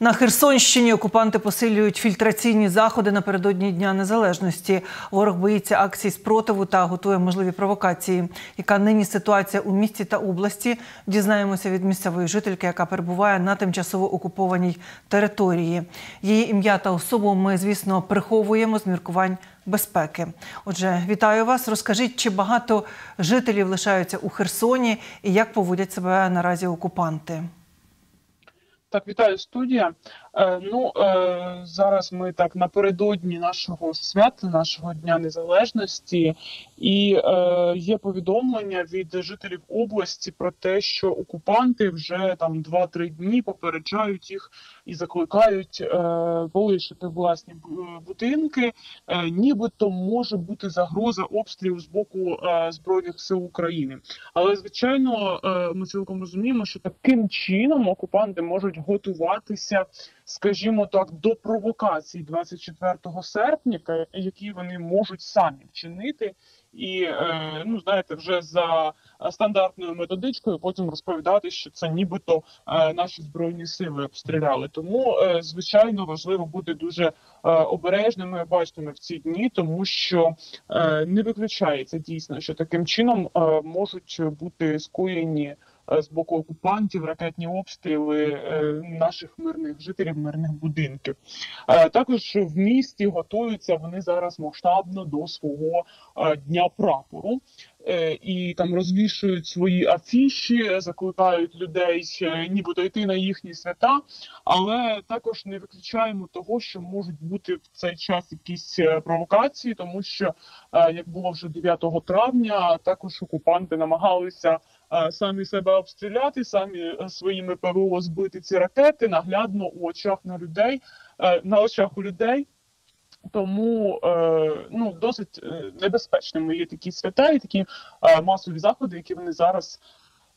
На Херсонщині окупанти посилюють фільтраційні заходи напередодні Дня Незалежності. Ворог боїться акцій спротиву та готує можливі провокації. Яка нині ситуація у місті та області? Дізнаємося від місцевої жительки, яка перебуває на тимчасово окупованій території. Її ім'я та особу ми, звісно, приховуємо з міркувань безпеки. Отже, вітаю вас. Розкажіть, чи багато жителів лишаються у Херсоні і як поводять себе наразі окупанти? Так, вітаю студія. Е, ну е, зараз ми так напередодні нашого свята, нашого дня незалежності, і е, є повідомлення від жителів області про те, що окупанти вже там 2-3 дні попереджають їх і закликають полишити власні будинки. Нібито може бути загроза обстрілів з боку збройних сил України. Але звичайно, ми цілком розуміємо, що таким чином окупанти можуть готуватися, скажімо так, до провокацій 24 серпня, які вони можуть самі вчинити. І е, ну знаєте, вже за стандартною методичкою потім розповідати, що це нібито е, наші збройні сили обстріляли. Тому е, звичайно важливо бути дуже обережними, бачними в ці дні, тому що не виключається дійсно, що таким чином можуть бути скоєні з боку окупантів ракетні обстріли е, наших мирних жителів, мирних будинків. Е, Також в місті готуються вони зараз масштабно до свого е, дня прапору. Е, І там розвішують свої афіші, закликають людей е, нібито йти на їхні свята, але також не виключаємо того, що можуть бути в цей час якісь е, провокації, тому що як було вже 9 травня, також окупанти намагалися самі себе обстріляти, самі своїми ПВО збити ці ракети наглядно у очах на людей, на очах у людей. Тому е, ну досить е, небезпечними є такі свята і такі е, масові заходи, які вони зараз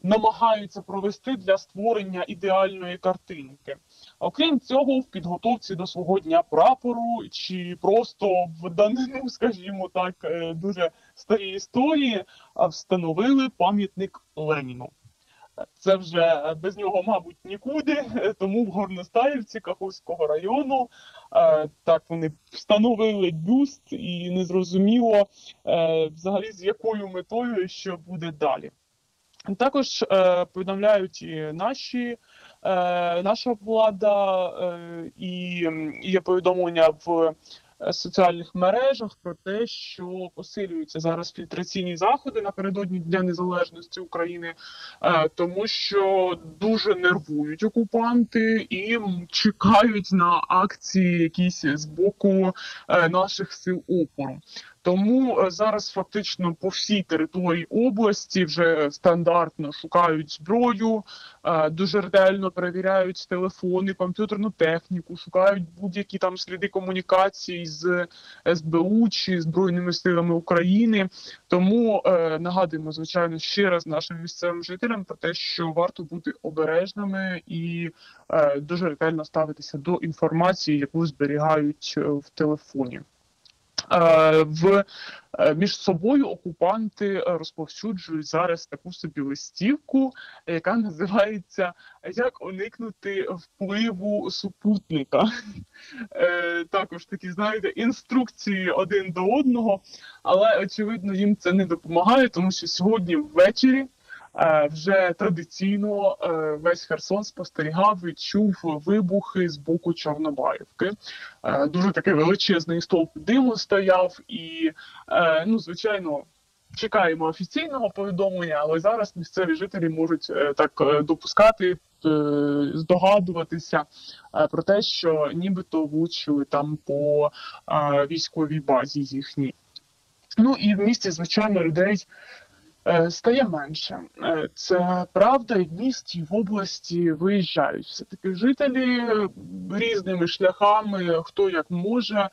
намагаються провести для створення ідеальної картинки. Окрім цього, в підготовці до свого дня прапору чи просто в данину, скажімо так, дуже старі історії, встановили пам'ятник Леніну. Це вже без нього, мабуть, нікуди. Тому в Горностаївці Каховського району е, так вони встановили бюст, і незрозуміло е, взагалі з якою метою що буде далі. Також е, повідомляють і наші, наша влада, і є повідомлення в соціальних мережах про те, що посилюються зараз фільтраційні заходи напередодні Дня Незалежності України, е, тому що дуже нервують окупанти і чекають на акції якісь з боку е, наших сил опору. Тому е, зараз фактично по всій території області вже стандартно шукають зброю, е, дуже ретельно перевіряють телефони, комп'ютерну техніку, шукають будь-які там сліди комунікації з СБУ чи Збройними силами України. Тому е, нагадуємо, звичайно, ще раз нашим місцевим жителям про те, що варто бути обережними і дуже ретельно ставитися до інформації, яку зберігають в телефоні. Е, в е, між собою окупанти е, розповсюджують зараз таку собі листівку, яка називається Як уникнути впливу супутника. Також такі, знаєте, інструкції один до одного, але очевидно їм це не допомагає, тому що сьогодні ввечері. Е, Вже традиційно е, весь Херсон спостерігав і чув вибухи з боку Чорнобаївки. Е, Дуже такий величезний стовп диму стояв, і ну, звичайно, чекаємо офіційного повідомлення, але зараз місцеві жителі можуть так допускати, здогадуватися про те, що нібито влучили там по військовій базі їхній. Ну і в місті, звичайно, людей. Е, Стає менше. Е, Це правда, і в місті, і в області виїжджають. Все таки жителі різними шляхами, хто як може,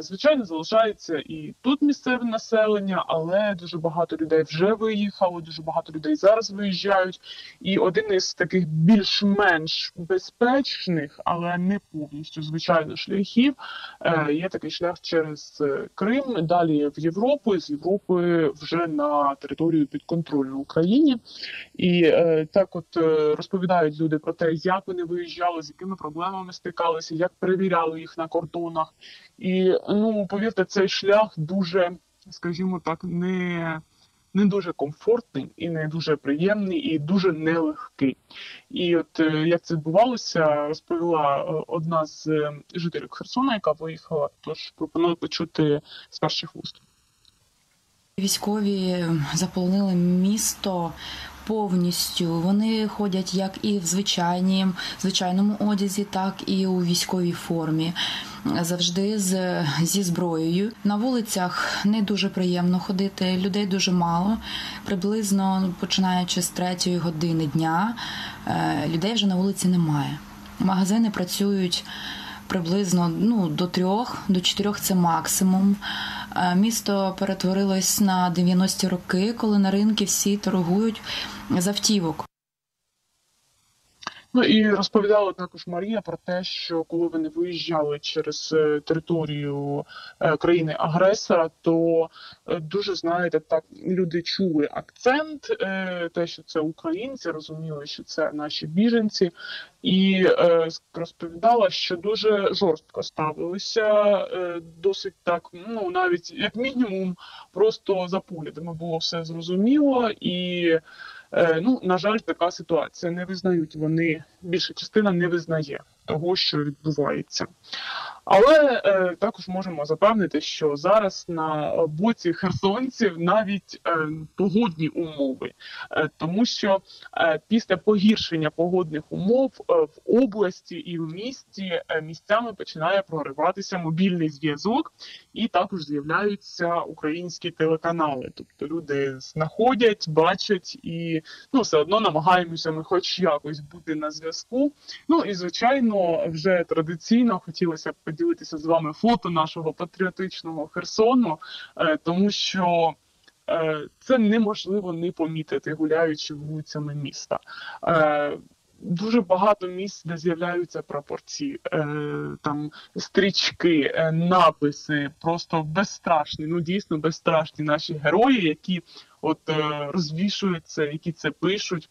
Звичайно, залишається і тут місцеве населення, але дуже багато людей вже виїхало, дуже багато людей зараз виїжджають. І один із таких більш-менш безпечних, але не повністю звичайно шляхів. е, Є такий шлях через е, Крим, далі в Європу, з Європи вже на територію підконтрольну Україні. І е, так, от е, розповідають люди про те, як вони виїжджали, з якими проблемами стикалися, як перевіряли їх на кордонах. І ну повірте, цей шлях дуже, скажімо так, не. Не дуже комфортний і не дуже приємний, і дуже нелегкий. І от е, як це відбувалося, розповіла е, одна з е, жителів Херсона, яка виїхала. Тож пропоную почути з перших вуст. Військові заполонили місто повністю. Вони ходять як і в звичайній, звичайному одязі, так і у військовій формі. Завжди з, зі зброєю. На вулицях не дуже приємно ходити, людей дуже мало. Приблизно починаючи з третьої години дня, е, людей вже на вулиці немає. Магазини працюють приблизно ну, до трьох, до чотирьох це максимум. Місто перетворилось на 90-ті роки, коли на ринки всі торгують з автівок. Ну і розповідала також Марія про те, що коли вони виїжджали через е, територію е, країни-агресора, то е, дуже знаєте, так люди чули акцент, те, що це українці, розуміли, що це наші біженці, і розповідала, що дуже жорстко ставилися, досить так, ну навіть як мінімум, просто за поглядами було все зрозуміло і. Е, Ну, на жаль, така ситуація. Не визнають вони, більша частина не визнає того, що відбувається. Але е, також можемо запевнити, що зараз на боці херсонців навіть е, погодні умови, е, тому що е, після погіршення погодних умов е, в області і в місті е, місцями починає прориватися мобільний зв'язок, і також з'являються українські телеканали. Тобто люди знаходять, бачать і ну все одно намагаємося ми, хоч якось бути на зв'язку. Ну і звичайно, вже традиційно хотілося б поділитися з вами фото нашого патріотичного Херсону, е, тому що. е, Це неможливо не помітити, гуляючи вулицями міста. Е, Дуже багато місць, де з'являються прапорці, там стрічки, написи, просто безстрашні, ну дійсно безстрашні наші герої, які от розвішуються, які це пишуть.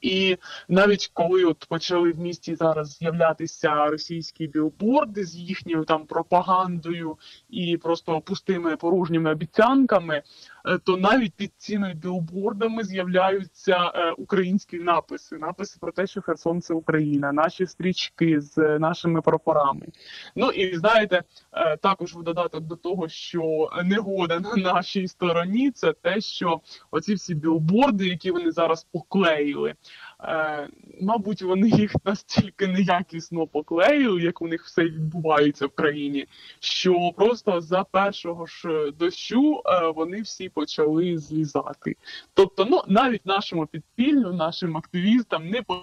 І навіть коли от почали в місті зараз з'являтися російські білборди з їхньою там пропагандою і просто пустими порожніми обіцянками, е, то навіть під цими білбордами з'являються е, українські написи, написи про те, що Херсон це Україна, наші стрічки з е, нашими прапорами. Ну і знаєте, також в додаток до того, що негода на нашій стороні, це те, що оці всі білборди, які вони зараз поклеїли. Е, мабуть, вони їх настільки неякісно поклеїли, як у них все відбувається в країні, що просто за першого ж дощу е, вони всі почали злізати. Тобто, ну навіть нашому підпіллю, нашим активістам не по-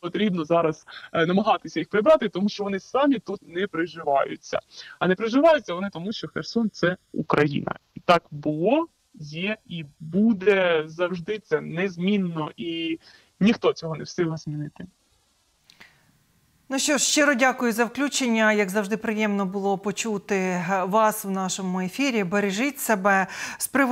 Потрібно зараз е, намагатися їх прибрати, тому що вони самі тут не приживаються. А не приживаються вони тому, що Херсон це Україна. І так було, є і буде завжди це незмінно, і ніхто цього не встигла змінити. Ну що ж, щиро дякую за включення. Як завжди, приємно було почути вас в нашому ефірі. Бережіть себе з приводу.